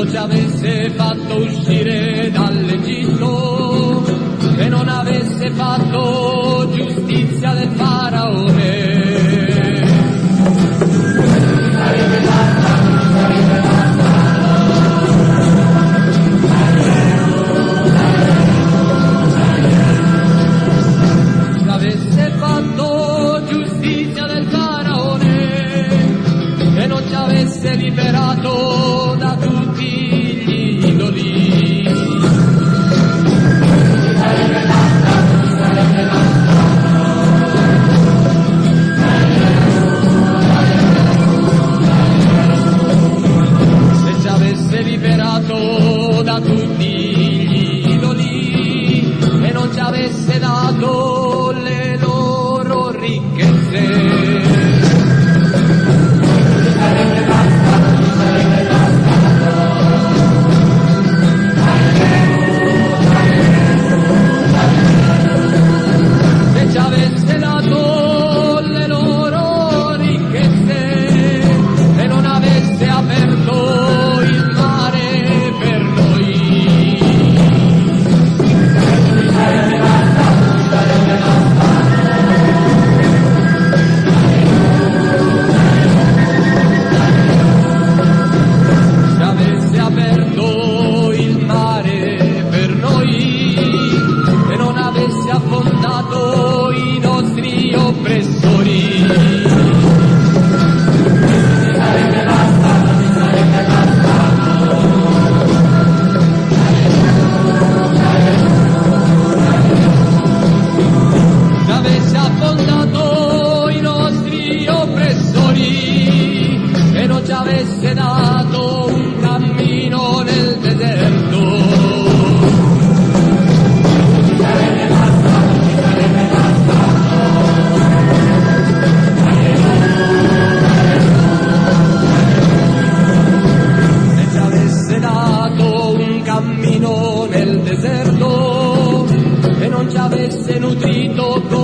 otra vez sepa とうだ ludrito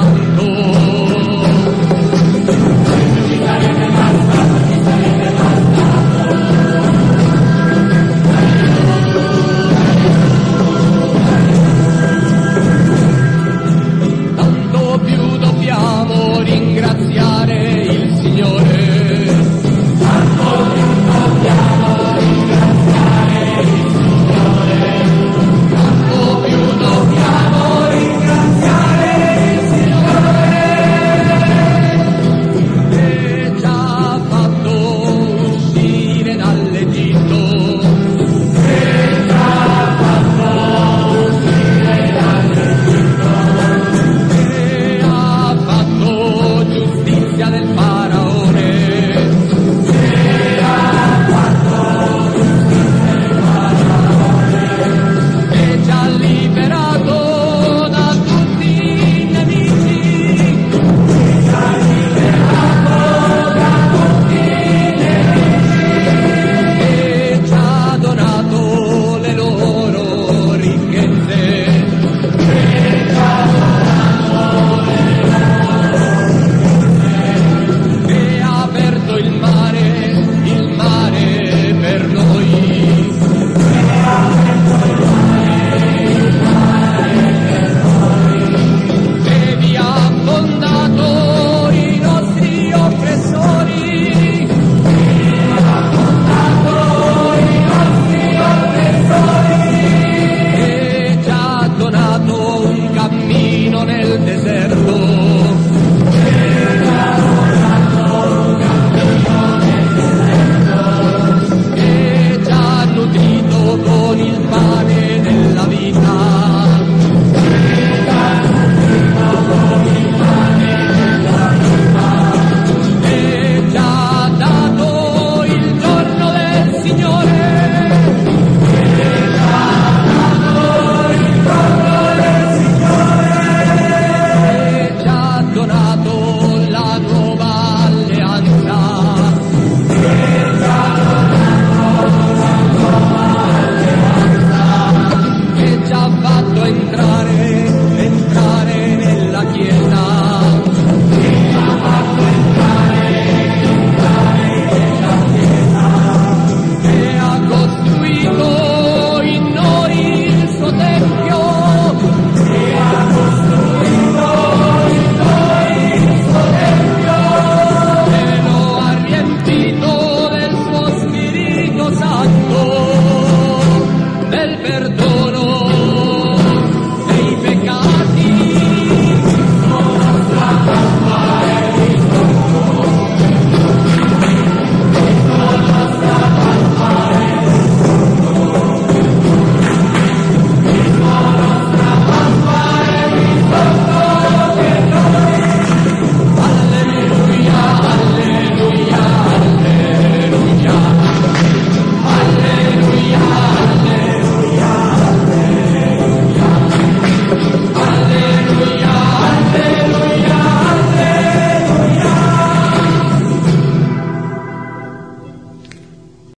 Senhor.